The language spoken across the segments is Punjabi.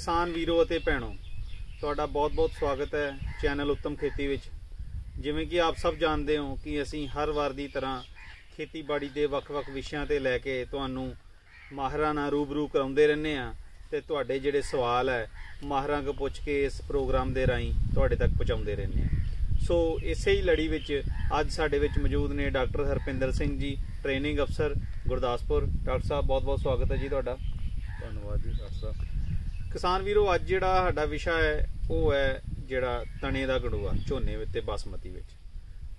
ਕਿਸਾਨ ਵੀਰੋ ਅਤੇ ਭੈਣੋ, ਤੁਹਾਡਾ ਬਹੁਤ-ਬਹੁਤ ਸਵਾਗਤ ਹੈ ਚੈਨਲ ਉੱਤਮ ਖੇਤੀ ਵਿੱਚ। ਜਿਵੇਂ ਕਿ ਆਪ ਸਭ ਜਾਣਦੇ ਹੋ ਕਿ ਅਸੀਂ ਹਰ ਵਾਰ ਦੀ ਤਰ੍ਹਾਂ ਖੇਤੀਬਾੜੀ ਦੇ ਵੱਖ-ਵੱਖ ਵਿਸ਼ਿਆਂ ਤੇ ਲੈ ਕੇ ਤੁਹਾਨੂੰ ਮਾਹਰਾਂ ਨਾਲ ਰੂਬਰੂ ਕਰਾਉਂਦੇ ਰਹਿੰਦੇ ਆ ਤੇ ਤੁਹਾਡੇ ਜਿਹੜੇ ਸਵਾਲ ਹੈ, ਮਾਹਰਾਂ ਕੋ ਪੁੱਛ ਕੇ ਇਸ ਪ੍ਰੋਗਰਾਮ ਦੇ ਰਾਹੀਂ ਤੁਹਾਡੇ ਤੱਕ ਪਹੁੰਚਾਉਂਦੇ ਰਹਿੰਦੇ ਆ ਸੋ ਇਸੇ ਹੀ ਲੜੀ ਵਿੱਚ ਅੱਜ ਸਾਡੇ ਵਿੱਚ ਮੌਜੂਦ ਨੇ ਡਾਕਟਰ ਹਰਪਿੰਦਰ ਸਿੰਘ ਜੀ, ਟ੍ਰੇਨਿੰਗ ਅਫਸਰ ਗੁਰਦਾਸਪੁਰ। ਡਾਕਟਰ ਸਾਹਿਬ, ਬਹੁਤ-ਬਹੁਤ ਸਵਾਗਤ ਹੈ ਜੀ ਤੁਹਾਡਾ। ਧੰਨਵਾਦ ਜੀ, ਡਾਕਟਰ ਸਾਹਿਬ। ਕਿਸਾਨ ਵੀਰੋ, ਅੱਜ ਜਿਹੜਾ ਸਾਡਾ ਵਿਸ਼ਾ ਹੈ, ਉਹ ਹੈ ਜਿਹੜਾ ਤਣੇ ਦਾ ਗੜੂਆ, ਝੋਨੇ ਵਿੱਚ ਤੇ ਬਾਸਮਤੀ ਵਿੱਚ।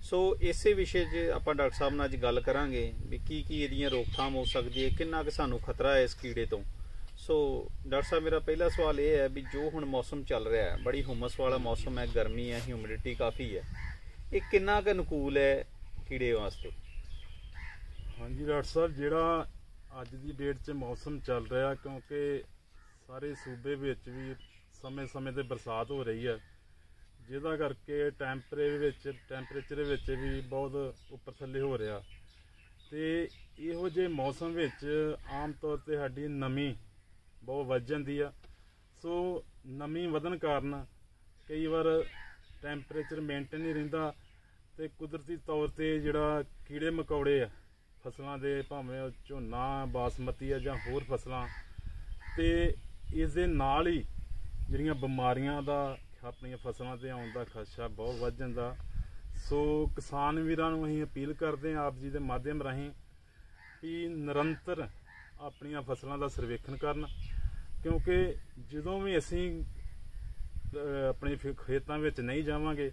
ਸੋ ਇਸੇ ਵਿਸ਼ੇ 'ਚ ਆਪਾਂ ਡਾਕਟਰ ਸਾਹਿਬ ਨਾਲ ਅੱਜ ਗੱਲ ਕਰਾਂਗੇ ਵੀ ਕੀ ਕੀ ਇਹਦੀਆਂ ਰੋਕਥਾਮ ਹੋ ਸਕਦੀ ਹੈ, ਕਿੰਨਾ ਕੁ ਸਾਨੂੰ ਖਤਰਾ ਹੈ ਇਸ ਕੀੜੇ ਤੋਂ। ਸੋ ਡਾਕਟਰ ਸਾਹਿਬ, ਮੇਰਾ ਪਹਿਲਾ ਸਵਾਲ ਇਹ ਹੈ ਵੀ ਜੋ ਹੁਣ ਮੌਸਮ ਚੱਲ ਰਿਹਾ ਹੈ, ਬੜੀ ਹੁਮਸ ਵਾਲਾ ਮੌਸਮ ਹੈ, ਗਰਮੀ ਹੈ ਹਿਊਮਿਡਿਟੀ ਕਾਫੀ ਹੈ, ਇਹ ਕਿੰਨਾ ਕੁ ਅਨੁਕੂਲ ਹੈ ਕੀੜੇ ਵਾਸਤੇ? ਹਾਂਜੀ ਡਾਕਟਰ ਸਾਹਿਬ, ਜਿਹੜਾ ਅੱਜ ਦੀ ਡੇਟ 'ਚ ਮੌਸਮ ਚੱਲ ਰਿਹਾ, ਕਿਉਂਕਿ ਸਾਰੇ ਸੂਬੇ ਵਿੱਚ ਵੀ ਸਮੇਂ-ਸਮੇਂ ਤੇ ਬਰਸਾਤ ਹੋ ਰਹੀ ਹੈ। ਜਿਹਦਾ ਕਰਕੇ ਟੈਂਪਰੇਚਰ ਵਿੱਚ ਟੈਂਪਰੇਚਰ ਵਿੱਚ ਵੀ ਬਹੁਤ ਉੱਪਰ ਥੱਲੇ ਹੋ ਰਿਹਾ। ਤੇ ਇਹੋ ਜਿਹੇ ਮੌਸਮ ਵਿੱਚ ਆਮ ਤੌਰ ਤੇ ਸਾਡੀ ਨਮੀ ਬਹੁਤ ਵੱਧ ਜਾਂਦੀ ਆ। ਸੋ ਨਮੀ ਵਧਣ ਕਾਰਨ ਕਈ ਵਾਰ ਟੈਂਪਰੇਚਰ ਮੇਨਟੇਨ ਨਹੀਂ ਰਹਿੰਦਾ ਤੇ ਕੁਦਰਤੀ ਤੌਰ ਤੇ ਜਿਹੜਾ ਕੀੜੇ ਮਕੌੜੇ ਆ, ਫਸਲਾਂ ਦੇ ਭਾਵੇਂ ਉਹ ਝੋਨਾ, ਬਾਸਮਤੀ ਆ ਜਾਂ ਹੋਰ ਫਸਲਾਂ, ਤੇ ਇਸ ਦੇ ਨਾਲ ਹੀ ਜਿਹੜੀਆਂ ਬਿਮਾਰੀਆਂ ਦਾ, ਆਪਣੀਆਂ ਫਸਲਾਂ ਤੇ ਆਉਣ ਦਾ ਖਦਸ਼ਾ ਬਹੁਤ ਵੱਧ ਜਾਂਦਾ। ਸੋ ਕਿਸਾਨ ਵੀਰਾਂ ਨੂੰ ਅਸੀਂ ਅਪੀਲ ਕਰਦੇ ਹਾਂ ਆਪ ਜੀ ਦੇ ਮਾਧਿਅਮ ਰਾਹੀਂ ਕਿ ਨਿਰੰਤਰ ਆਪਣੀਆਂ ਫਸਲਾਂ ਦਾ ਸਰਵੇਖਣ ਕਰਨ, ਕਿਉਂਕਿ ਜਦੋਂ ਵੀ ਅਸੀਂ ਆਪਣੇ ਫਿਰ ਖੇਤਾਂ ਵਿੱਚ ਨਹੀਂ ਜਾਵਾਂਗੇ,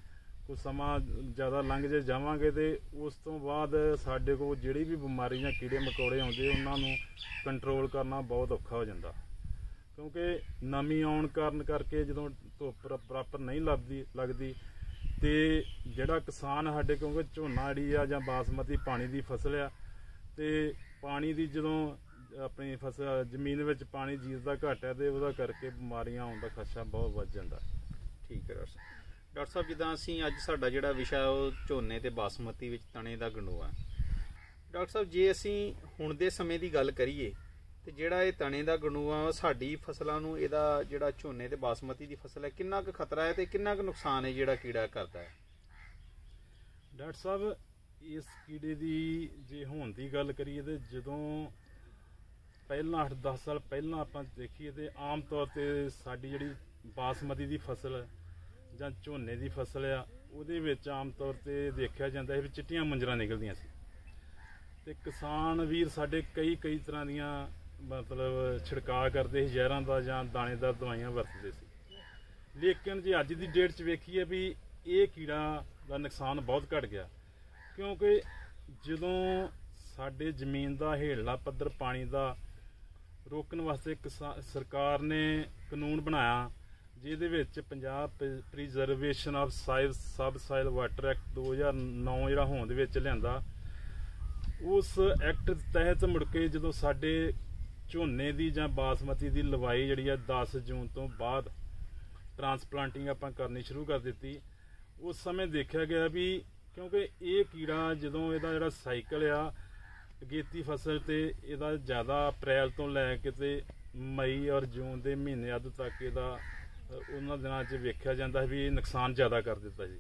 ਕੋਈ ਸਮਾਂ ਜ਼ਿਆਦਾ ਲੰਘ ਜੇ ਜਾਵਾਂਗੇ ਤੇ ਉਸ ਤੋਂ ਬਾਅਦ ਸਾਡੇ ਕੋਲ ਜਿਹੜੀ ਵੀ ਬਿਮਾਰੀ ਜਾਂ ਕੀੜੇ ਮਕੌੜੇ ਆਉਂਦੇ, ਉਹਨਾਂ ਨੂੰ ਕੰਟਰੋਲ ਕਰਨਾ ਬਹੁਤ ਔਖਾ ਹੋ ਜਾਂਦਾ। ਕਿਉਂਕਿ ਨਮੀ ਆਉਣ ਕਾਰਨ ਕਰਕੇ ਜਦੋਂ ਧੁੱਪ ਪ੍ਰੋਪਰ ਨਹੀਂ ਲੱਗਦੀ ਲੱਗਦੀ, ਤੇ ਜਿਹੜਾ ਕਿਸਾਨ ਸਾਡੇ ਕਿਉਂਕਿ ਝੋਨਾ ਜਿਹੜੀ ਆ ਜਾਂ ਬਾਸਮਤੀ ਪਾਣੀ ਦੀ ਫਸਲ ਆ, ਤੇ ਪਾਣੀ ਦੀ ਜਦੋਂ ਆਪਣੀ ਫਸਲ, ਜ਼ਮੀਨ ਵਿੱਚ ਪਾਣੀ ਜੀਰਦਾ ਘੱਟ ਹੈ ਤੇ ਉਹਦਾ ਕਰਕੇ ਬਿਮਾਰੀਆਂ ਆਉਣ ਦਾ ਖਦਸ਼ਾ ਬਹੁਤ ਵੱਧ ਜਾਂਦਾ। ਠੀਕ ਹੈ ਡਾਕਟਰ ਸਾਹਿਬ। ਡਾਕਟਰ ਸਾਹਿਬ, ਜਿੱਦਾਂ ਅਸੀਂ ਅੱਜ ਸਾਡਾ ਜਿਹੜਾ ਵਿਸ਼ਾ ਉਹ ਝੋਨੇ ਤੇ ਬਾਸਮਤੀ ਵਿੱਚ ਤਣੇ ਦਾ ਗੰਡੋਆ। ਡਾਕਟਰ ਸਾਹਿਬ, ਜੇ ਅਸੀਂ ਹੁਣ ਦੇ ਸਮੇਂ ਦੀ ਗੱਲ ਕਰੀਏ ਤੇ ਜਿਹੜਾ ਇਹ ਤਣੇ ਦਾ ਗੰਡੂਆ ਸਾਡੀ ਫਸਲਾਂ ਨੂੰ, ਇਹਦਾ ਜਿਹੜਾ ਝੋਨੇ ਤੇ ਬਾਸਮਤੀ ਦੀ ਫਸਲ ਹੈ, ਕਿੰਨਾ ਕੁ ਖਤਰਾ ਹੈ ਤੇ ਕਿੰਨਾ ਕੁ ਨੁਕਸਾਨ ਹੈ ਜਿਹੜਾ ਕੀੜਾ ਕਰਦਾ ਹੈ? ਡਾਕਟਰ ਸਾਹਿਬ, ਇਸ ਕੀੜੇ ਦੀ ਜੇ ਹੋਣ ਦੀ ਗੱਲ ਕਰੀਏ ਤੇ ਜਦੋਂ ਪਹਿਲਾਂ 8-10 ਸਾਲ ਪਹਿਲਾਂ ਆਪਾਂ ਦੇਖੀਏ ਤੇ ਆਮ ਤੌਰ ਤੇ ਸਾਡੀ ਜਿਹੜੀ ਬਾਸਮਤੀ ਦੀ ਫਸਲ ਜਾਂ ਝੋਨੇ ਦੀ ਫਸਲ ਆ, ਉਹਦੇ ਵਿੱਚ ਆਮ ਤੌਰ ਤੇ ਦੇਖਿਆ ਜਾਂਦਾ ਹੈ ਵੀ ਚਿੱਟੀਆਂ ਮੁੰਜਰਾਂ ਨਿਕਲਦੀਆਂ ਸੀ। ਤੇ ਕਿਸਾਨ ਵੀਰ ਸਾਡੇ ਕਈ ਕਈ ਤਰ੍ਹਾਂ ਦੀਆਂ ਮਤਲਬ ਛਿੜਕਾਅ ਕਰਦੇ ਸੀ ਜ਼ਹਿਰਾਂ ਦਾ ਜਾਂ ਦਾਣੇਦਾਰ ਦਵਾਈਆਂ ਵਰਤਦੇ ਸੀ। ਲੇਕਿਨ ਜੇ ਅੱਜ ਦੀ ਡੇਟ 'ਚ ਵੇਖੀਏ ਵੀ ਇਹ ਕੀੜਾ ਦਾ ਨੁਕਸਾਨ ਬਹੁਤ ਘਟ ਗਿਆ, ਕਿਉਂਕਿ ਜਦੋਂ ਸਾਡੇ ਜ਼ਮੀਨ ਦਾ ਹੇਠਲਾ ਪੱਧਰ ਪਾਣੀ ਦਾ ਰੋਕਣ ਵਾਸਤੇ ਕਿਸਾ- ਸਰਕਾਰ ਨੇ ਕਾਨੂੰਨ ਬਣਾਇਆ, ਜਿਹਦੇ ਵਿੱਚ Punjab preservation of soil subsoil water act 2009 ਜਿਹੜਾ ਹੋਂਦ ਵਿੱਚ ਲਿਆਂਦਾ, ਉਸ ਐਕਟ ਤਹਿਤ ਮੁੜ ਕੇ ਜਦੋਂ ਸਾਡੇ ਝੋਨੇ ਦੀ ਜਾਂ ਬਾਸਮਤੀ ਦੀ ਲਵਾਈ ਜਿਹੜੀ ਆ 10 ਜੂਨ ਤੋਂ ਬਾਅਦ ਟਰਾਂਸਪਲਾਂਟਿੰਗ ਆਪਾਂ ਕਰਨੀ ਸ਼ੁਰੂ ਕਰ ਦਿੱਤੀ। ਉਸ ਸਮੇਂ ਦੇਖਿਆ ਗਿਆ ਵੀ ਕਿਉਂਕਿ ਇਹ ਕੀੜਾ ਜਦੋਂ ਇਹਦਾ ਜਿਹੜਾ ਸਾਈਕਲ ਆ, ਅਗੇਤੀ ਫਸਲ ਤੇ ਇਹਦਾ ਜ਼ਿਆਦਾ ਅਪ੍ਰੈਲ ਤੋਂ ਲੈ ਕੇ ਤੇ ਮਈ ਔਰ ਜੂਨ ਦੇ ਮਹੀਨੇ ਅੱਧ ਤੱਕ ਇਹਦਾ, ਉਹਨਾਂ ਦਿਨਾਂ 'ਚ ਵੇਖਿਆ ਜਾਂਦਾ ਵੀ ਇਹ ਨੁਕਸਾਨ ਜ਼ਿਆਦਾ ਕਰ ਦਿੱਤਾ ਜੀ।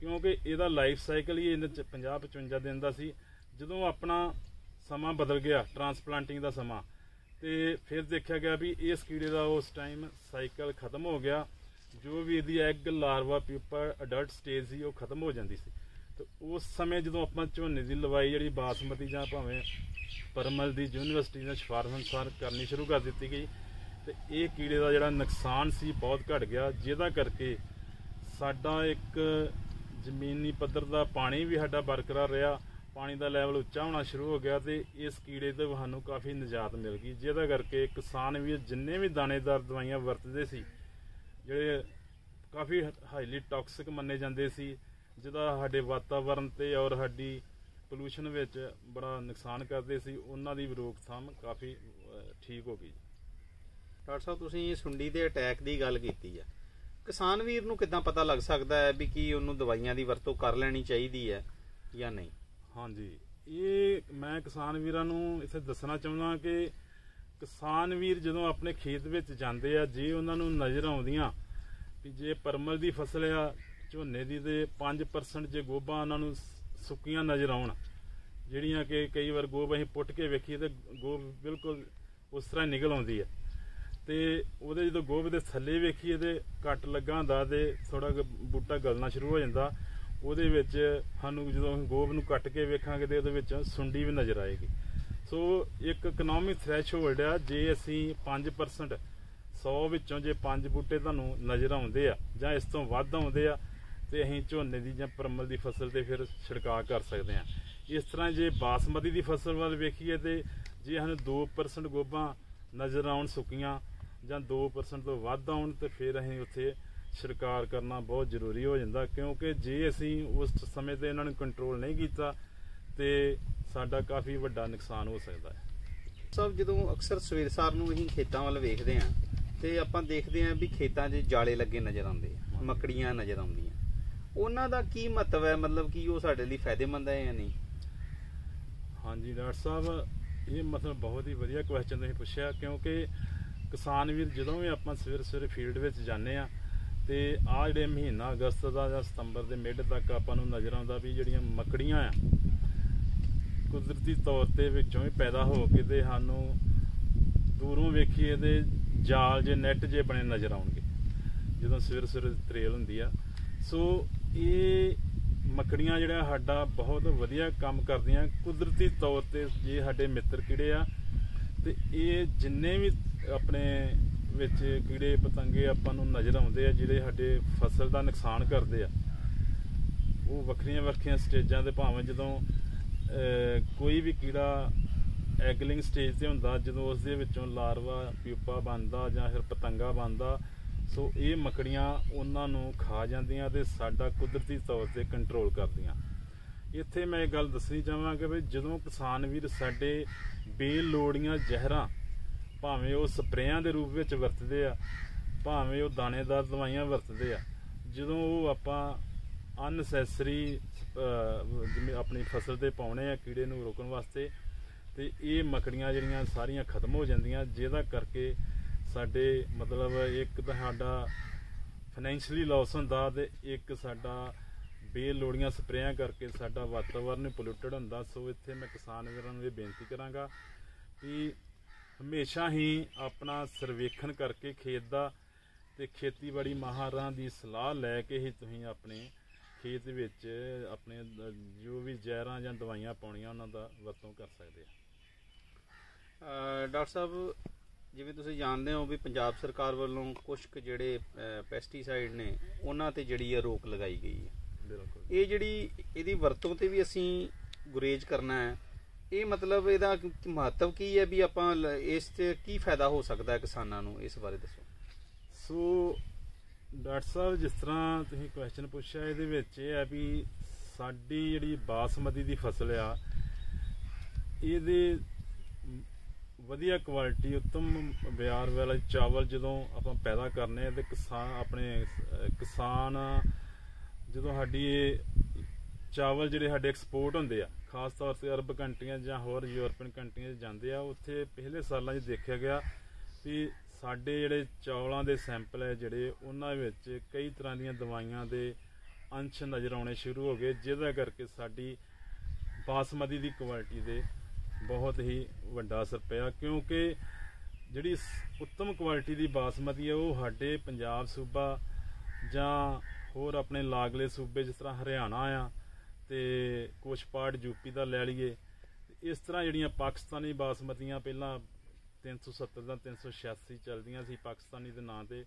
ਕਿਉਂਕਿ ਇਹਦਾ ਲਾਈਫ ਸਾਈਕਲ ਹੀ ਇਹਨਾਂ 'ਚ 50 55 ਦਿਨ ਦਾ ਸੀ। ਜਦੋਂ ਆਪਣਾ ਸਮਾਂ ਬਦਲ ਗਿਆ ਟਰਾਂਸਪਲਾਂਟਿੰਗ ਦਾ ਸਮਾਂ ਤੇ ਫਿਰ ਦੇਖਿਆ ਗਿਆ ਵੀ ਇਸ ਕੀੜੇ ਦਾ ਉਸ ਟਾਈਮ ਸਾਈਕਲ ਖਤਮ ਹੋ ਗਿਆ। ਜੋ ਵੀ ਇਹਦੀ egg larva pupa adult stage ਸੀ, ਉਹ ਖਤਮ ਹੋ ਜਾਂਦੀ ਸੀ। ਤੇ ਉਸ ਸਮੇਂ ਜਦੋਂ ਆਪਾਂ ਝੋਨੇ ਦੀ ਲਵਾਈ ਜਿਹੜੀ ਬਾਸਮਤੀ ਜਾਂ ਭਾਵੇਂ ਪਰਮਲ ਦੀ ਯੂਨੀਵਰਸਿਟੀ ਦਾ ਸਿਫਾਰਸ਼ ਅਨੁਸਾਰ ਕਰਨੀ ਸ਼ੁਰੂ ਕਰ ਦਿੱਤੀ ਗਈ, ਤੇ ਇਹ ਕੀੜੇ ਦਾ ਜਿਹੜਾ ਨੁਕਸਾਨ ਸੀ ਬਹੁਤ ਘਟ ਗਿਆ। ਜਿਹਦਾ ਕਰਕੇ ਸਾਡਾ ਇੱਕ ਜ਼ਮੀਨੀ ਪੱਧਰ ਦਾ ਪਾਣੀ ਵੀ ਸਾਡਾ ਬਰਕਰਾਰ ਰਿਹਾ। ਪਾਣੀ ਦਾ ਲੈਵਲ ਉੱਚਾ ਹੋਣਾ ਸ਼ੁਰੂ ਹੋ ਗਿਆ ਤੇ ਇਸ ਕੀੜੇ ਤੋਂ ਸਾਨੂੰ ਕਾਫੀ ਨਿਜਾਤ ਮਿਲ ਗਈ। ਜਿਹਦਾ ਕਰਕੇ ਕਿਸਾਨ ਵੀ ਜਿੰਨੇ ਵੀ ਦਾਣੇਦਾਰ ਦਵਾਈਆਂ ਵਰਤਦੇ ਸੀ, ਜਿਹੜੇ ਕਾਫੀ ਹਾਈਲੀ ਟਾਕਸਿਕ ਮੰਨੇ ਜਾਂਦੇ ਸੀ, ਜਿਹਦਾ ਸਾਡੇ ਵਾਤਾਵਰਣ ਤੇ ਔਰ ਸਾਡੀ ਪੋਲੂਸ਼ਨ ਵਿੱਚ ਬੜਾ ਨੁਕਸਾਨ ਕਰਦੇ ਸੀ, ਉਹਨਾਂ ਦੀ ਵੀ ਰੋਕਥਾਮ ਕਾਫੀ ਠੀਕ ਹੋ ਗਈ। ਡਾਕਟਰ ਸਾਹਿਬ, ਤੁਸੀਂ ਸੁੰਡੀ ਦੇ ਅਟੈਕ ਦੀ ਗੱਲ ਕੀਤੀ ਹੈ ਕਿਸਾਨ ਵੀਰ ਨੂੰ ਕਿਦਾਂ ਪਤਾ ਲੱਗ ਸਕਦਾ ਹੈ ਵੀ ਕੀ ਉਹਨੂੰ ਦਵਾਈਆਂ ਦੀ ਵਰਤੋਂ ਕਰ ਲੈਣੀ ਚਾਹੀਦੀ ਹੈ ਜਾਂ ਨਹੀਂ? ਹਾਂਜੀ। ਇਹ ਮੈਂ ਕਿਸਾਨ ਵੀਰਾਂ ਨੂੰ ਇੱਥੇ ਦੱਸਣਾ ਚਾਹੁੰਦਾ ਕਿ ਕਿਸਾਨ ਵੀਰ ਜਦੋਂ ਆਪਣੇ ਖੇਤ ਵਿੱਚ ਜਾਂਦੇ ਆ, ਜੇ ਉਹਨਾਂ ਨੂੰ ਨਜ਼ਰ ਆਉਂਦੀਆਂ ਵੀ ਜੇ ਪਰਮਲ ਦੀ ਫਸਲ ਆ, ਝੋਨੇ ਦੀ ਤੇ 5% ਜੇ ਗੋਭਾ ਉਹਨਾਂ ਨੂੰ ਸੁੱਕੀਆਂ ਨਜ਼ਰ ਆਉਣ, ਜਿਹੜੀਆਂ ਕਿ ਕਈ ਵਾਰ ਗੋਭ ਅਸੀਂ ਪੁੱਟ ਕੇ ਵੇਖੀਏ ਤੇ ਗੋਭ ਬਿਲਕੁਲ ਉਸ ਤਰ੍ਹਾਂ ਹੀ ਨਿਕਲ ਆਉਂਦੀ ਹੈ ਤੇ ਉਹਦੇ ਜਦੋਂ ਗੋਭ ਦੇ ਥੱਲੇ ਵੇਖੀਏ ਤੇ ਕੱਟ ਲੱਗਾ ਹੁੰਦਾ ਤੇ ਥੋੜਾ ਬੂਟਾ ਗਲਣਾ ਸ਼ੁਰੂ ਹੋ ਜਾਂਦਾ। ਉਹਦੇ ਵਿੱਚ ਸਾਨੂੰ ਜਦੋਂ ਅਸੀਂ ਗੋਭ ਨੂੰ ਕੱਟ ਕੇ ਵੇਖਾਂਗੇ ਤੇ ਉਹਦੇ ਵਿੱਚ ਸੁੰਡੀ ਵੀ ਨਜ਼ਰ ਆਏਗੀ। ਸੋ ਇੱਕ ਇਕਨੋਮਿਕ ਥ੍ਰੈਸ਼ਹੋਲਡ ਆ, ਜੇ ਅਸੀਂ 5% 100 ਵਿੱਚੋਂ ਜੇ 5 ਬੂਟੇ ਤੁਹਾਨੂੰ ਨਜ਼ਰ ਆਉਂਦੇ ਆ ਜਾਂ ਇਸ ਤੋਂ ਵੱਧ ਆਉਂਦੇ ਆ, ਤੇ ਅਸੀਂ ਝੋਨੇ ਦੀ ਜਾਂ ਪਰਮਲ ਦੀ ਫਸਲ ਤੇ ਫਿਰ ਛਿੜਕਾਅ ਕਰ ਸਕਦੇ ਆ। ਇਸ ਤਰ੍ਹਾਂ ਜੇ ਬਾਸਮਤੀ ਦੀ ਫਸਲ ਵੱਲ ਵੇਖੀਏ ਤੇ ਜੇ ਸਾਨੂੰ 2% ਗੋਭਾਂ ਨਜ਼ਰ ਆਉਣ ਸੁੱਕੀਆਂ ਜਾਂ 2% ਤੋਂ ਵੱਧ ਆਉਣ ਤੇ ਫਿਰ ਅਸੀਂ ਉੱਥੇ ਛਿੜਕਾਅ ਕਰਨਾ ਬਹੁਤ ਜ਼ਰੂਰੀ ਹੋ ਜਾਂਦਾ ਕਿਉਂਕਿ ਜੇ ਅਸੀਂ ਉਸ ਸਮੇਂ ਤੇ ਇਹਨਾਂ ਨੂੰ ਕੰਟਰੋਲ ਨਹੀਂ ਕੀਤਾ ਤੇ ਸਾਡਾ ਕਾਫੀ ਵੱਡਾ ਨੁਕਸਾਨ ਹੋ ਸਕਦਾ ਹੈ। ਸਭ ਜਦੋਂ ਅਕਸਰ ਸਵੇਰ ਸਾਰ ਨੂੰ ਅਸੀਂ ਖੇਤਾਂ ਵੱਲ ਵੇਖਦੇ ਆਂ ਤੇ ਆਪਾਂ ਦੇਖਦੇ ਆਂ ਵੀ ਖੇਤਾਂ 'ਚ ਜਾਲੇ ਲੱਗੇ ਨਜ਼ਰ ਆਉਂਦੇ ਆ ਮੱਕੜੀਆਂ ਨਜ਼ਰ ਆਉਂਦੀਆਂ। ਉਹਨਾਂ ਦਾ ਕੀ ਮਹੱਤਵ ਹੈ? ਮਤਲਬ ਕਿ ਉਹ ਸਾਡੇ ਲਈ ਫਾਇਦੇਮੰਦ ਹੈ ਜਾਂ ਨਹੀਂ? ਹਾਂਜੀ ਡਾਕਟਰ ਸਾਹਿਬ ਇਹ ਮਤਲਬ ਬਹੁਤ ਹੀ ਵਧੀਆ ਕੁਐਸਚਨ ਤੁਸੀਂ ਪੁੱਛਿਆ ਕਿਉਂਕਿ ਕਿਸਾਨ ਵੀਰ ਜਦੋਂ ਵੀ ਆਪਾਂ ਸਵੇਰੇ ਸਵੇਰੇ ਫੀਲਡ ਵਿੱਚ ਜਾਂਦੇ ਆ ਤੇ ਆ ਜਿਹੜੇ ਮਹੀਨਾ ਅਗਸਤ ਦਾ ਜਾਂ ਸਤੰਬਰ ਦੇ ਮਿਡ ਤੱਕ ਆਪਾਂ ਨੂੰ ਨਜ਼ਰ ਆਉਂਦਾ ਵੀ ਜਿਹੜੀਆਂ ਮੱਕੜੀਆਂ ਆ, ਕੁਦਰਤੀ ਤੌਰ ਤੇ ਵਿੱਚੋਂ ਹੀ ਪੈਦਾ ਹੋ ਕੇ ਤੇ ਸਾਨੂੰ ਦੂਰੋਂ ਵੇਖੀਏ ਤੇ ਜਾਲ ਜੇ ਨੈਟ ਜੇ ਬਣੇ ਨਜ਼ਰ ਆਉਣਗੇ, ਜਦੋਂ ਸਵੇਰ ਸਵੇਰ ਤਰੇਲ ਹੁੰਦੀ ਆ। ਸੋ ਇਹ ਮੱਕੜੀਆਂ ਜਿਹੜਾ ਸਾਡਾ ਬਹੁਤ ਵਧੀਆ ਕੰਮ ਕਰਦੀਆਂ, ਕੁਦਰਤੀ ਤੌਰ ਤੇ ਜੇ ਸਾਡੇ ਮਿੱਤਰ ਕੀੜੇ ਆ, ਤੇ ਇਹ ਜਿੰਨੇ ਵੀ ਆਪਣੇ ਵਿੱਚ ਕੀੜੇ ਪਤੰਗੇ ਆਪਾਂ ਨੂੰ ਨਜ਼ਰ ਆਉਂਦੇ ਆ, ਜਿਹੜੇ ਸਾਡੇ ਫਸਲ ਦਾ ਨੁਕਸਾਨ ਕਰਦੇ ਆ। ਉਹ ਵੱਖਰੀਆਂ ਵੱਖਰੀਆਂ ਸਟੇਜਾਂ ਤੇ ਭਾਵੇਂ ਜਦੋਂ ਕੋਈ ਵੀ ਕੀੜਾ ਐਗਲਿੰਗ ਸਟੇਜ ਤੇ ਹੁੰਦਾ, ਜਦੋਂ ਉਸ ਦੇ ਵਿੱਚੋਂ ਲਾਰਵਾ, ਪਿਊਪਾ ਬਣਦਾ ਜਾਂ ਫਿਰ ਪਤੰਗਾ ਬਣਦਾ, ਸੋ ਇਹ ਮਕੜੀਆਂ ਉਹਨਾਂ ਨੂੰ ਖਾ ਜਾਂਦੀਆਂ ਤੇ ਸਾਡਾ ਕੁਦਰਤੀ ਤੌਰ ਤੇ ਕੰਟਰੋਲ ਕਰਦੀਆਂ। ਇੱਥੇ ਮੈਂ ਇਹ ਗੱਲ ਦੱਸਣੀ ਚਾਹਾਂਗਾ ਵੀ ਜਦੋਂ ਕਿਸਾਨ ਵੀਰ ਸਾਡੇ ਬੇਲੋੜੀਆਂ ਜ਼ਹਿਰਾਂ ਭਾਵੇਂ ਉਹ ਸਪਰੇਆਂ ਦੇ ਰੂਪ ਵਿੱਚ ਵਰਤਦੇ ਆ, ਭਾਵੇਂ ਉਹ ਦਾਣੇਦਾਰ ਦਵਾਈਆਂ ਵਰਤਦੇ ਆ, ਜਦੋਂ ਉਹ ਆਪਾਂ ਅਨਸੈਸਰੀ ਜਿਵੇਂ ਆਪਣੀ ਫਸਲ ਤੇ ਪਾਉਣੇ ਆ ਕੀੜੇ ਨੂੰ ਰੋਕਣ ਵਾਸਤੇ, ਤੇ ਇਹ ਮਕੜੀਆਂ ਜਿਹੜੀਆਂ ਸਾਰੀਆਂ ਖਤਮ ਹੋ ਜਾਂਦੀਆਂ, ਜਿਹਦਾ ਕਰਕੇ ਸਾਡੇ ਮਤਲਬ ਇੱਕ ਤਾਂ ਸਾਡਾ ਫਾਈਨੈਂਸ਼ੀਅਲੀ ਲਾਸ ਹੁੰਦਾ ਤੇ ਇੱਕ ਸਾਡਾ ਬੇਲੋੜੀਆਂ ਸਪਰੇਆਂ ਕਰਕੇ ਸਾਡਾ ਵਾਤਾਵਰਨ ਪੋਲੂਟਡ ਹੁੰਦਾ। ਸੋ ਇੱਥੇ ਮੈਂ ਕਿਸਾਨ ਵੀਰਾਂ ਨੂੰ ਇਹ ਬੇਨਤੀ ਕਰਾਂਗਾ ਕਿ ਹਮੇਸ਼ਾ ਹੀ ਆਪਣਾ ਸਰਵੇਖਣ ਕਰਕੇ ਖੇਤ ਦਾ ਤੇ ਖੇਤੀਬਾੜੀ ਮਾਹਰਾਂ ਦੀ ਸਲਾਹ ਲੈ ਕੇ ਹੀ ਤੁਸੀਂ ਆਪਣੇ ਖੇਤ ਵਿੱਚ ਆਪਣੇ ਜੋ ਵੀ ਜ਼ਹਿਰਾਂ ਜਾਂ ਦਵਾਈਆਂ ਪਾਉਣੀਆਂ ਉਹਨਾਂ ਦਾ ਵਰਤੋਂ ਕਰ ਸਕਦੇ ਆ। ਡਾਕਟਰ ਸਾਹਿਬ ਜਿਵੇਂ ਤੁਸੀਂ ਜਾਣਦੇ ਹੋ ਵੀ ਪੰਜਾਬ ਸਰਕਾਰ ਵੱਲੋਂ ਕੁਝ ਕੁ ਜਿਹੜੇ ਪੈਸਟੀਸਾਈਡ ਨੇ ਉਹਨਾਂ ਤੇ ਜਿਹੜੀ ਹੈ ਰੋਕ ਲਗਾਈ ਗਈ ਹੈ। ਬਿਲਕੁਲ। ਇਹ ਜਿਹੜੀ ਇਹਦੀ ਵਰਤੋਂ ਤੇ ਵੀ ਅਸੀਂ ਗੁਰੇਜ਼ ਕਰਨਾ ਹੈ ਇਹ ਮਤਲਬ ਇਹਦਾ ਮਹੱਤਵ ਕੀ ਹੈ ਵੀ ਆਪਾਂ ਲ- ਇਸ ਤੇ ਕੀ ਫਾਇਦਾ ਹੋ ਸਕਦਾ ਹੈ ਕਿਸਾਨਾਂ ਨੂੰ ਇਸ ਬਾਰੇ ਦੱਸੋ? ਸੋ, ਡਾਕਟਰ ਸਾਹਿਬ, ਜਿਸ ਤਰ੍ਹਾਂ ਤੁਸੀਂ ਕੁਐਸਚਨ ਪੁੱਛਿਆ, ਇਹਦੇ ਵਿੱਚ ਇਹ ਹੈ ਵੀ ਸਾਡੀ ਜਿਹੜੀ ਬਾਸਮਤੀ ਦੀ ਫਸਲ ਆ, ਇਹਦੇ ਵਧੀਆ ਕੁਆਲਿਟੀ ਉੱਤਮ ਬਿਆਰ ਵਾਲਾ ਚਾਵਲ ਜਦੋਂ ਆਪਾਂ ਪੈਦਾ ਕਰਨੇ ਆ ਤੇ ਕਿਸਾਨ, ਆਪਣੇ ਕਿਸਾਨ, ਜਦੋਂ ਸਾਡੀ ਇਹ ਚਾਵਲ ਜਿਹੜੇ ਸਾਡੇ ਐਕਸਪੋਰਟ ਹੁੰਦੇ ਆ, ਖਾਸ ਤੌਰ ਤੇ ਅਰਬ ਕੰਟਰੀਆਂ ਜਾਂ ਹੋਰ ਯੂਰਪੀਅਨ ਕੰਟਰੀਆਂ 'ਚ ਜਾਂਦੇ ਆ, ਉੱਥੇ ਪਿਛਲੇ ਸਾਲਾਂ 'ਚ ਦੇਖਿਆ ਗਿਆ ਵੀ ਸਾਡੇ ਜਿਹੜੇ ਚੌਲਾਂ ਦੇ ਸੈਂਪਲ ਹੈ ਜਿਹੜੇ, ਉਹਨਾਂ ਵਿੱਚ ਕਈ ਤਰ੍ਹਾਂ ਦੀਆਂ ਦਵਾਈਆਂ ਦੇ ਅੰਸ਼ ਨਜ਼ਰ ਆਉਣੇ ਸ਼ੁਰੂ ਹੋ ਗਏ, ਜਿਹਦਾ ਕਰਕੇ ਸਾਡੀ ਬਾਸਮਤੀ ਦੀ ਕੁਆਲਿਟੀ ਦੇ ਬਹੁਤ ਹੀ ਵੱਡਾ ਅਸਰ ਪਿਆ, ਕਿਉਂਕਿ ਜਿਹੜੀ ਉੱਤਮ ਕੁਆਲਿਟੀ ਦੀ ਬਾਸਮਤੀ ਹੈ ਉਹ ਸਾਡੇ ਪੰਜਾਬ ਸੂਬਾ ਜਾਂ ਹੋਰ ਆਪਣੇ ਲਾਗਲੇ ਸੂਬੇ ਜਿਸ ਤਰ੍ਹਾਂ ਹਰਿਆਣਾ ਆ ਤੇ ਕੁਛ ਪਾਰਟ ਯੂਪੀ ਦਾ ਲੈ ਲਈਏ। ਤੇ ਇਸ ਤਰ੍ਹਾਂ ਜਿਹੜੀਆਂ ਪਾਕਿਸਤਾਨੀ ਬਾਸਮਤੀਆਂ ਪਹਿਲਾਂ 370 ਦਾ 386 ਚੱਲਦੀਆਂ ਸੀ ਪਾਕਿਸਤਾਨੀ ਦੇ ਨਾਂ ਤੇ,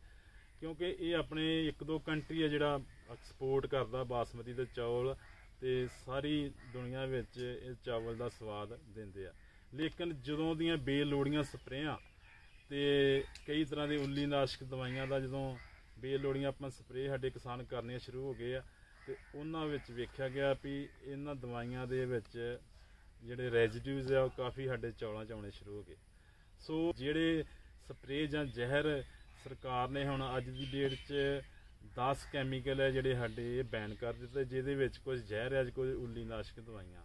ਕਿਉਂਕਿ ਇਹ ਆਪਣੇ ਇੱਕ ਦੋ ਕੰਟਰੀ ਹੈ ਜਿਹੜਾ ਐਕਸਪੋਰਟ ਕਰਦਾ ਬਾਸਮਤੀ ਦੇ ਚੌਲ ਤੇ ਸਾਰੀ ਦੁਨੀਆ ਵਿੱਚ ਇਹ ਚਾਵਲ ਦਾ ਸਵਾਦ ਦਿੰਦੇ ਆ। ਲੇਕਿਨ ਜਦੋਂ ਦੀਆਂ ਬੇਲੋੜੀਆਂ ਸਪਰੇਆਂ ਤੇ ਕਈ ਤਰ੍ਹਾਂ ਦੇ ਉੱਲੀ ਨਾਸ਼ਕ ਦਵਾਈਆਂ ਦਾ ਜਦੋਂ ਬੇਲੋੜੀਆਂ ਆਪਾਂ ਸਪਰੇਅ ਸਾਡੇ ਕਿਸਾਨ ਕਰਨੀਆਂ ਸ਼ੁਰੂ ਹੋ ਗਏ ਆ ਤੇ ਉਹਨਾਂ ਵਿੱਚ ਵੇਖਿਆ ਗਿਆ ਵੀ ਇਹਨਾਂ ਦਵਾਈਆਂ ਦੇ ਵਿੱਚ ਜਿਹੜੇ ਰੈਜੀਡਿਊਜ਼ ਆ ਉਹ ਕਾਫੀ ਸਾਡੇ ਚੌਲਾਂ ਚ ਆਉਣੇ ਸ਼ੁਰੂ ਹੋ ਗਏ। ਸੋ ਜਿਹੜੇ ਸਪਰੇਅ ਜਾਂ ਜ਼ਹਿਰ ਸਰਕਾਰ ਨੇ ਹੁਣ ਅੱਜ ਦੀ ਡੇਟ 'ਚ 10 ਕੈਮੀਕਲ ਹੈ ਜਿਹੜੇ ਸਾਡੇ ਬੈਨ ਕਰ ਦਿੱਤੇ, ਜਿਹਦੇ ਵਿੱਚ ਕੁਝ ਜ਼ਹਿਰ ਹੈ ਕੁਝ ਉੱਲੀ ਨਾਸ਼ਕ ਦਵਾਈਆਂ।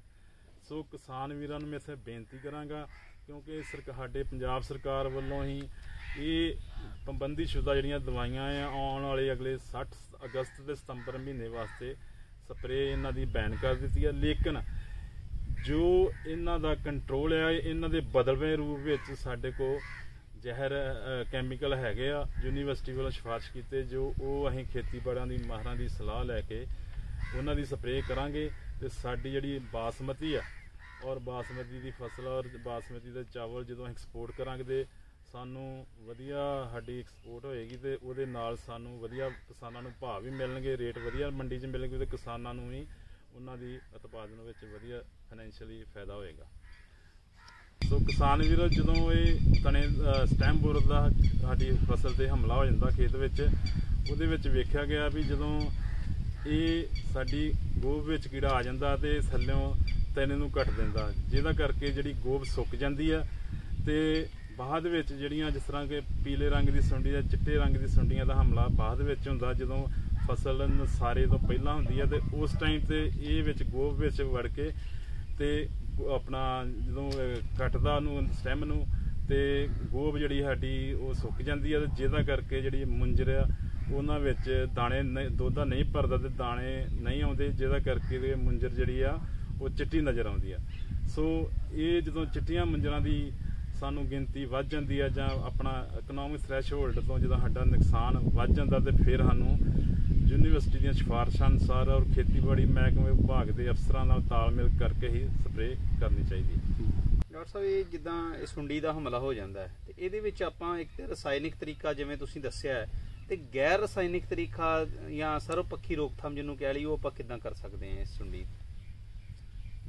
ਸੋ ਕਿਸਾਨ ਵੀਰਾਂ ਨੂੰ ਮੈਂ ਇੱਥੇ ਬੇਨਤੀ ਕਰਾਂਗਾ ਕਿਉਂਕਿ ਸਰਕਾਰ ਸਾਡੇ ਪੰਜਾਬ ਸਰਕਾਰ ਵੱਲੋਂ ਹੀ ਇਹ ਪਾਬੰਦੀਸ਼ੁਦਾ ਜਿਹੜੀਆਂ ਦਵਾਈਆਂ ਆ, ਆਉਣ ਵਾਲੇ ਅਗਲੇ 60 ਅਗਸਤ ਤੇ ਸਤੰਬਰ ਮਹੀਨੇ ਵਾਸਤੇ ਸਪਰੇਅ ਇਹਨਾਂ ਦੀ ਬੈਨ ਕਰ ਦਿੱਤੀ ਹੈ ਲੇਕਿਨ ਜੋ ਇਹਨਾਂ ਦਾ ਕੰਟਰੋਲ ਆ, ਇਹਨਾਂ ਦੇ ਬਦਲਵੇਂ ਰੂਪ ਵਿੱਚ ਸਾਡੇ ਕੋਲ ਜ਼ਹਿਰ ਕੈਮੀਕਲ ਹੈਗੇ ਆ, ਯੂਨੀਵਰਸਿਟੀ ਵੱਲੋਂ ਸਿਫਾਰਿਸ਼ ਕੀਤੇ, ਜੋ ਉਹ ਅਸੀਂ ਖੇਤੀਬਾੜਾਂ ਦੀ, ਮਾਹਰਾਂ ਦੀ ਸਲਾਹ ਲੈ ਕੇ ਉਹਨਾਂ ਦੀ ਸਪਰੇਅ ਕਰਾਂਗੇ ਤੇ ਸਾਡੀ ਜਿਹੜੀ ਬਾਸਮਤੀ ਆ ਔਰ ਬਾਸਮਤੀ ਦੀ ਫਸਲ ਔਰ ਬਾਸਮਤੀ ਦੇ ਚਾਵਲ ਜਦੋਂ ਐਕਸਪੋਰਟ ਕਰਾਂਗੇ ਤੇ ਸਾਨੂੰ ਵਧੀਆ ਸਾਡੀ ਐਕਸਪੋਰਟ ਹੋਏਗੀ ਤੇ ਉਹਦੇ ਨਾਲ ਸਾਨੂੰ ਵਧੀਆ ਕਿਸਾਨਾਂ ਨੂੰ ਭਾਅ ਵੀ ਮਿਲਣਗੇ ਰੇਟ ਵਧੀਆ ਮੰਡੀ 'ਚ ਮਿਲਣਗੇ ਤੇ ਕਿਸਾਨਾਂ ਨੂੰ ਵੀ ਉਹਨਾਂ ਦੀ ਉਤਪਾਦਨ ਵਿੱਚ ਵਧੀਆ ਫਾਈਨੈਂਸ਼ੀਅਲੀ ਫਾਇਦਾ ਹੋਏਗਾ। ਸੋ ਕਿਸਾਨ ਵੀਰੋ, ਜਦੋਂ ਇਹ ਤਣੇ ਸਟੈਮ ਬੋਰ ਦਾ ਸਾਡੀ ਫਸਲ ਤੇ ਹਮਲਾ ਹੋ ਜਾਂਦਾ ਖੇਤ ਵਿੱਚ, ਉਹਦੇ ਵਿੱਚ ਵੇਖਿਆ ਗਿਆ ਵੀ ਜਦੋਂ ਇਹ ਸਾਡੀ ਗੋਭ ਵਿੱਚ ਕੀੜਾ ਆ ਜਾਂਦਾ ਤੇ ਥੱਲਿਓਂ ਤਣੇ ਨੂੰ ਕੱਟ ਦਿੰਦਾ। ਜਿਹਦਾ ਕਰਕੇ ਜਿਹੜੀ ਗੋਭ ਸੁੱਕ ਜਾਂਦੀ ਆ ਤੇ ਬਾਅਦ ਵਿੱਚ ਜਿਹੜੀਆਂ ਜਿਸ ਤਰ੍ਹਾਂ ਕਿ ਪੀਲੇ ਰੰਗ ਦੀ ਸੁੰਡੀ ਜਾਂ ਚਿੱਟੇ ਰੰਗ ਦੀ ਸੁੰਡੀਆਂ ਦਾ ਹਮਲਾ ਬਾਅਦ ਵਿੱਚ ਹੁੰਦਾ, ਜਦੋਂ ਫਸਲ ਨਸਾਰੇ ਤੋਂ ਪਹਿਲਾਂ ਹੁੰਦੀ ਆ ਤੇ ਉਸ ਟਾਈਮ ਤੇ ਇਹ ਵਿੱਚ ਗੋਭ ਵਿੱਚ ਵੜ ਕੇ ਤੇ ਆਪਣਾ ਜਦੋਂ ਕੱਟਦਾ ਉਹਨੂੰ ਸਟੈਮ ਨੂੰ ਤੇ ਗੋਭ ਜਿਹੜੀ ਸਾਡੀ ਉਹ ਸੁੱਕ ਜਾਂਦੀ ਆ ਤੇ ਜਿਹਦਾ ਕਰਕੇ ਜਿਹੜੀ ਮੁੰਜਰ ਆ, ਉਹਨਾਂ ਵਿੱਚ ਦਾਣੇ ਦੋਧਾ ਨਹੀਂ ਭਰਦਾ ਤੇ ਦਾਣੇ ਨਹੀਂ ਆਉਂਦੇ, ਜਿਹਦਾ ਕਰਕੇ ਮੁੰਜਰ ਜਿਹੜੀ ਆ ਉਹ ਚਿੱਟੀ ਨਜ਼ਰ ਆਉਂਦੀ ਆ। ਸੋ ਇਹ ਜਦੋਂ ਚਿੱਟੀਆਂ ਮੰਜ਼ਰਾਂ ਦੀ ਸਾਨੂੰ ਗਿਣਤੀ ਵੱਧ ਜਾਂਦੀ ਆ ਜਾਂ ਆਪਣਾ ਇਕਨੋਮਿਕ ਥ੍ਰੈਸ਼ਹੋਲਡ ਤੋਂ ਜਦੋਂ ਸਾਡਾ ਨੁਕਸਾਨ ਵੱਧ ਜਾਂਦਾ ਤੇ ਫਿਰ ਸਾਨੂੰ ਯੂਨੀਵਰਸਿਟੀ ਦੀਆਂ ਸਿਫਾਰਸ਼ਾਂ ਅਨੁਸਾਰ ਔਰ ਖੇਤੀਬਾੜੀ ਮਹਿਕਮੇ ਵਿਭਾਗ ਦੇ ਅਫਸਰਾਂ ਨਾਲ ਤਾਲਮੇਲ ਕਰਕੇ ਹੀ ਸਪਰੇਅ ਕਰਨੀ ਚਾਹੀਦੀ ਹੈ ਡਾਕਟਰ ਸਾਹਿਬ, ਇਹ ਜਿੱਦਾਂ ਇਹ ਸੁੰਡੀ ਦਾ ਹਮਲਾ ਹੋ ਜਾਂਦਾ ਹੈ, ਤੇ ਇਹਦੇ ਵਿੱਚ ਆਪਾਂ ਇੱਕ ਤੇ ਰਸਾਇਣਿਕ ਤਰੀਕਾ ਜਿਵੇਂ ਤੁਸੀਂ ਦੱਸਿਆ ਹੈ, ਤੇ ਗੈਰ ਰਸਾਇਣਿਕ ਤਰੀਕਾ ਜਾਂ ਸਰਵਪੱਖੀ ਰੋਕਥਾਮ ਜਿਹਨੂੰ ਕਹਿ ਲਈ, ਉਹ ਆਪਾਂ ਕਿੱਦਾਂ ਕਰ ਸਕਦੇ ਹਾਂ ਇਸ ਸੁੰਡੀ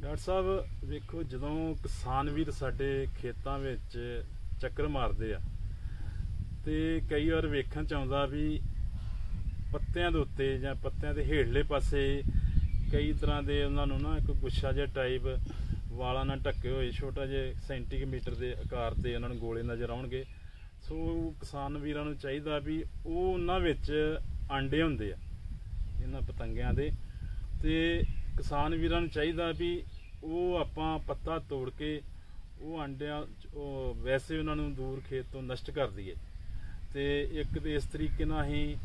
ਡਾਕਟਰ ਸਾਹਿਬ, ਵੇਖੋ, ਜਦੋਂ ਕਿਸਾਨ ਵੀਰ ਸਾਡੇ ਖੇਤਾਂ ਵਿੱਚ ਚੱਕਰ ਮਾਰਦੇ ਆ, ਤੇ ਕਈ ਵਾਰ ਵੇਖਣ ਚ ਆਉਂਦਾ ਵੀ ਪੱਤਿਆਂ ਦੇ ਉੱਤੇ ਜਾਂ ਪੱਤਿਆਂ ਦੇ ਹੇਠਲੇ ਪਾਸੇ ਕਈ ਤਰ੍ਹਾਂ ਦੇ ਉਹਨਾਂ ਨੂੰ ਨਾ ਇੱਕ ਗੁੱਛਾ ਜਿਹਾ ਟਾਈਪ ਵਾਲਾਂ ਨਾਲ ਢੱਕੇ ਹੋਏ, ਛੋਟਾ ਜਿਹਾ ਸੈਂਟੀਮੀਟਰ ਦੇ ਆਕਾਰ ਦੇ ਉਹਨਾਂ ਨੂੰ ਗੋਲੇ ਨਜ਼ਰ ਆਉਣਗੇ। ਸੋ ਕਿਸਾਨ ਵੀਰਾਂ ਨੂੰ ਚਾਹੀਦਾ ਵੀ ਉਹ ਉਹਨਾਂ ਵਿੱਚ ਆਂਡੇ ਹੁੰਦੇ ਆ, ਇਹਨਾਂ ਪਤੰਗਿਆਂ ਦੇ। ਤੇ ਕਿਸਾਨ ਵੀਰਾਂ ਨੂੰ ਚਾਹੀਦਾ ਵੀ ਉਹ ਆਪਾਂ ਪੱਤਾ ਤੋੜ ਕੇ ਉਹ ਆਂਡਿਆਂ ਉਹ ਵੈਸੇ ਉਹਨਾਂ ਨੂੰ ਦੂਰ ਖੇਤ ਤੋਂ ਨਸ਼ਟ ਕਰ ਦਈਏ। ਤੇ ਇੱਕ ਤੇ ਇਸ ਤਰੀਕੇ ਨਾਲ ਹੀ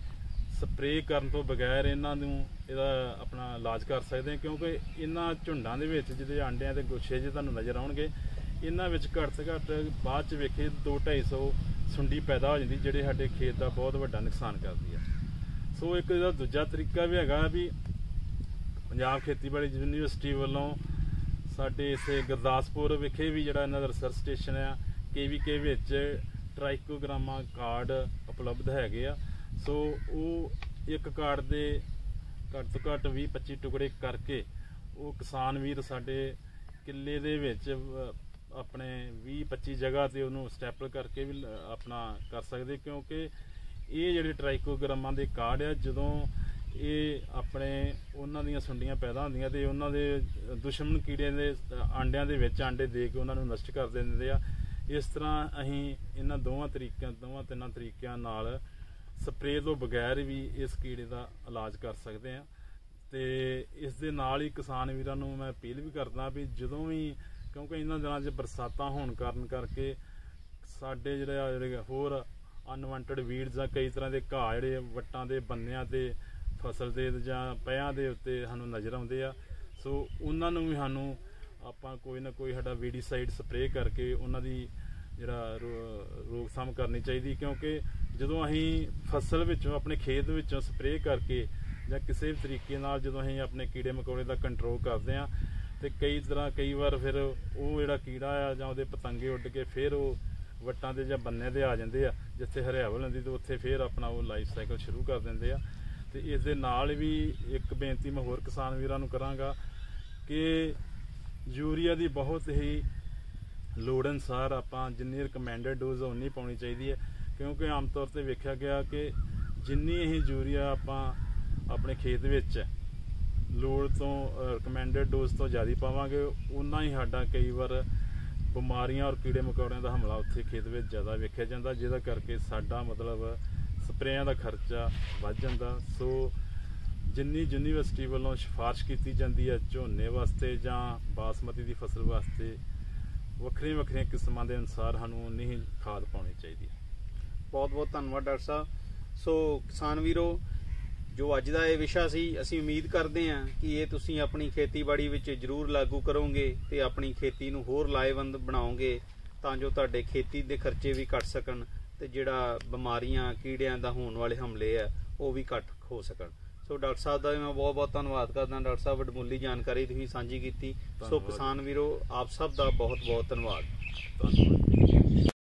ਸਪਰੇਅ ਕਰਨ ਤੋਂ ਬਗੈਰ ਇਹਨਾਂ ਨੂੰ ਇਹਦਾ ਆਪਣਾ ਇਲਾਜ ਕਰ ਸਕਦੇ ਹਾਂ, ਕਿਉਂਕਿ ਇਹਨਾਂ ਝੁੰਡਾਂ ਦੇ ਵਿੱਚ ਜਿਹਦੇ ਆਂਡਿਆਂ ਦੇ ਗੁੱਛੇ ਜੇ ਤੁਹਾਨੂੰ ਨਜ਼ਰ ਆਉਣਗੇ, ਇਹਨਾਂ ਵਿੱਚ ਘੱਟ ਤੋਂ ਘੱਟ ਬਾਅਦ ਚ ਵੇਖੇ 2-250 ਸੁੰਡੀ ਪੈਦਾ ਹੋ ਜਾਂਦੀ, ਜਿਹੜੇ ਸਾਡੇ ਖੇਤ ਦਾ ਬਹੁਤ ਵੱਡਾ ਨੁਕਸਾਨ ਕਰਦੀ ਆ। ਸੋ ਇੱਕ ਇਹਦਾ ਦੂਜਾ ਤਰੀਕਾ ਵੀ ਹੈਗਾ ਵੀ ਪੰਜਾਬ ਖੇਤੀਬਾੜੀ ਯੂਨੀਵਰਸਿਟੀ ਵੱਲੋਂ ਸਾਡੇ ਇਸੇ ਗੁਰਦਾਸਪੁਰ ਵਿਖੇ ਵੀ ਜਿਹੜਾ ਇਹਨਾਂ ਦਾ ਰਿਸਰਚ ਸਟੇਸ਼ਨ ਆ ਕੇਵੀਕੇ ਵਿੱਚ ਟ੍ਰਾਈਕੋਗ੍ਰਾਮਾ ਕਾਰਡ ਉਪਲਬਧ ਹੈਗੇ ਆ। ਸੋ ਉਹ ਇੱਕ ਕਾਰਡ ਦੇ ਘੱਟ ਤੋਂ ਘੱਟ 20 25 ਟੁਕੜੇ ਕਰਕੇ ਉਹ ਕਿਸਾਨ ਵੀਰ ਸਾਡੇ ਕਿੱਲੇ ਦੇ ਵਿੱਚ ਆਪਣੇ 20 25 ਜਗ੍ਹਾ ਤੇ ਉਹਨੂੰ ਸਟੈਪਲ ਕਰਕੇ ਵੀ ਆਪਣਾ ਕਰ ਸਕਦੇ ਕਿਉਂਕਿ ਇਹ ਜਿਹੜੇ ਟ੍ਰਾਈਕੋਗ੍ਰਾਮਾਂ ਦੇ ਕਾਰਡ ਆ, ਜਦੋਂ ਇਹ ਆਪਣੇ ਉਹਨਾਂ ਦੀਆਂ ਸੁੰਡੀਆਂ ਪੈਦਾ ਹੁੰਦੀਆਂ ਤੇ ਉਹਨਾਂ ਦੇ ਦੁਸ਼ਮਣ ਕੀੜੇ ਦੇ, ਆਂਡਿਆਂ ਦੇ ਵਿੱਚ ਆਂਡੇ ਦੇ ਕੇ ਉਹਨਾਂ ਨੂੰ ਨਸ਼ਟ ਕਰ ਦਿੰਦੇ ਆ। ਇਸ ਤਰ੍ਹਾਂ ਅਸੀਂ ਇਹਨਾਂ ਦੋਵਾਂ ਤਰੀਕਿਆਂ, ਦੋਵਾਂ ਤਿੰਨਾਂ ਤਰੀਕਿਆਂ ਨਾਲ ਸਪਰੇਅ ਤੋਂ ਬਗੈਰ ਵੀ ਇਸ ਕੀੜੇ ਦਾ ਇਲਾਜ ਕਰ ਸਕਦੇ ਆ। ਤੇ ਇਸ ਦੇ ਨਾਲ ਹੀ ਕਿਸਾਨ ਵੀਰਾਂ ਨੂੰ ਮੈਂ ਅਪੀਲ ਵੀ ਕਰਦਾ ਵੀ ਜਦੋਂ ਵੀ, ਕਿਉਂਕਿ ਇਹਨਾਂ ਦਿਨਾਂ 'ਚ ਬਰਸਾਤਾਂ ਹੋਣ ਕਾਰਨ ਕਰਕੇ ਸਾਡੇ ਜਿਹੜੇ ਹੋਰ ਅਨਵਾਂਟਡ ਵੀਡਸ ਆ, ਕਈ ਤਰ੍ਹਾਂ ਦੇ ਘਾਹ ਜਿਹੜੇ ਵੱਟਾਂ ਦੇ ਬੰਨਿਆਂ ਤੇ ਫਸਲ ਦੇ ਜਾਂ ਪਿਆਂ ਦੇ ਉੱਤੇ ਸਾਨੂੰ ਨਜ਼ਰ ਆਉਂਦੇ ਆ। ਸੋ ਉਹਨਾਂ ਨੂੰ ਵੀ ਸਾਨੂੰ ਆਪਾਂ ਕੋਈ ਨਾ ਕੋਈ ਸਾਡਾ ਵੀਡੀਸਾਈਡ ਸਪਰੇਅ ਕਰਕੇ ਉਹਨਾਂ ਦੀ ਜਿਹੜਾ ਰੋਕਥਾਮ ਕਰਨੀ ਚਾਹੀਦੀ, ਕਿਉਂਕਿ ਜਦੋਂ ਅਸੀਂ ਫਸਲ ਵਿੱਚੋਂ, ਆਪਣੇ ਖੇਤ ਵਿੱਚੋਂ ਸਪਰੇਅ ਕਰਕੇ ਜਾਂ ਕਿਸੇ ਵੀ ਤਰੀਕੇ ਨਾਲ ਜਦੋਂ ਅਸੀਂ ਆਪਣੇ ਕੀੜੇ ਮਕੌੜੇ ਦਾ ਕੰਟਰੋਲ ਕਰਦੇ ਆ, ਤੇ ਕਈ ਤਰ੍ਹਾਂ ਕਈ ਵਾਰ ਫਿਰ ਉਹ ਜਿਹੜਾ ਕੀੜਾ ਆ ਜਾਂ ਉਹਦੇ ਪਤੰਗੇ ਉੱਡ ਕੇ ਫਿਰ ਉਹ ਵੱਟਾਂ ਦੇ ਜਾਂ ਬੰਨੇ ਦੇ ਆ ਜਾਂਦੇ ਆ, ਜਿੱਥੇ ਹਰਿਆਵਲ ਹੁੰਦੀ ਤੇ ਉੱਥੇ ਫਿਰ ਆਪਣਾ ਉਹ ਲਾਈਫ ਸਾਈਕਲ ਸ਼ੁਰੂ ਕਰ ਦਿੰਦੇ ਆ। ਤੇ ਇਸ ਦੇ ਨਾਲ ਵੀ ਇੱਕ ਬੇਨਤੀ ਮੈਂ ਹੋਰ ਕਿਸਾਨ ਵੀਰਾਂ ਨੂੰ ਕਰਾਂਗਾ ਕਿ ਯੂਰੀਆ ਦੀ ਬਹੁਤ ਹੀ ਲੋੜ ਅਨਸਾਰ ਆਪਾਂ ਜਿੰਨੀ ਰეკਮੈਂਡਡ ਡੋਜ਼ ਉਨੀ ਪਾਉਣੀ ਚਾਹੀਦੀ ਹੈ। ਕਿਉਂਕਿ ਆਮ ਤੌਰ ਤੇ ਵੇਖਿਆ ਗਿਆ ਕਿ ਜਿੰਨੀ ਇਹ ਯੂਰੀਆ ਆਪਾਂ ਆਪਣੇ ਖੇਤ ਵਿੱਚ ਲੋੜ ਤੋਂ ਰეკਮੈਂਡਡ ਡੋਜ਼ ਤੋਂ ਜ਼ਿਆਦਾ ਪਾਵਾਂਗੇ ਉਨਾ ਹੀ ਸਾਡਾ ਕਈ ਵਾਰ ਬਿਮਾਰੀਆਂ ਔਰ ਕੀੜੇ ਮਕੌੜਿਆਂ ਦਾ ਹਮਲਾ ਉੱਥੇ ਖੇਤ ਵਿੱਚ ਜ਼ਿਆਦਾ ਵੇਖਿਆ ਜਾਂਦਾ, ਜਿਹਦਾ ਕਰਕੇ ਸਾਡਾ ਮਤਲਬ ਸਪਰੇਆਂ ਦਾ ਖਰਚਾ ਵੱਧ ਜਾਂਦਾ। ਸੋ ਜਿੰਨੀ ਯੂਨੀਵਰਸਿਟੀ ਵੱਲੋਂ ਸਿਫਾਰਿਸ਼ ਕੀਤੀ ਜਾਂਦੀ ਹੈ ਝੋਨੇ ਵਾਸਤੇ ਜਾਂ ਬਾਸਮਤੀ ਦੀ ਫਸਲ ਵਾਸਤੇ, ਵੱਖਰੀਆਂ ਵੱਖਰੀਆਂ ਕਿਸਮਾਂ ਦੇ ਅਨੁਸਾਰ ਸਾਨੂੰ ਨਹੀਂ ਖਾਦ ਪਾਉਣੀ ਚਾਹੀਦੀ ਬਹੁਤ ਬਹੁਤ ਧੰਨਵਾਦ ਡਾਕਟਰ ਸਾਹਿਬ। ਸੋ ਕਿਸਾਨ ਵੀਰੋ, ਜੋ ਅੱਜ ਦਾ ਇਹ ਵਿਸ਼ਾ ਸੀ, ਅਸੀਂ ਉਮੀਦ ਕਰਦੇ ਹਾਂ ਕਿ ਇਹ ਤੁਸੀਂ ਆਪਣੀ ਖੇਤੀਬਾੜੀ ਵਿੱਚ ਜ਼ਰੂਰ ਲਾਗੂ ਕਰੋਗੇ ਤੇ ਆਪਣੀ ਖੇਤੀ ਨੂੰ ਹੋਰ ਲਾਹੇਵੰਦ ਬਣਾਓਗੇ ਤਾਂ ਜੋ ਤੁਹਾਡੇ ਖੇਤੀ ਦੇ ਖਰਚੇ ਵੀ ਘਟ ਸਕਣ। ਤੇ ਜਿਹੜਾ ਬਿਮਾਰੀਆਂ ਕੀੜਿਆਂ ਦਾ ਹੋਣ ਵਾਲੇ ਹਮਲੇ ਆ ਉਹ ਵੀ ਘੱਟ ਹੋ ਸਕਣ। ਸੋ ਡਾਕਟਰ ਸਾਹਿਬ ਦਾ ਵੀ ਮੈਂ ਬਹੁਤ ਬਹੁਤ ਧੰਨਵਾਦ ਕਰਦਾ। ਡਾਕਟਰ ਸਾਹਿਬ ਵਡਮੁੱਲੀ ਜਾਣਕਾਰੀ ਤੁਸੀਂ ਸਾਂਝੀ ਕੀਤੀ। ਸੋ। ਕਿਸਾਨ ਵੀਰੋ ਆਪ ਸਭ ਦਾ ਬਹੁਤ ਬਹੁਤ ਧੰਨਵਾਦ ਧੰਨਵਾਦ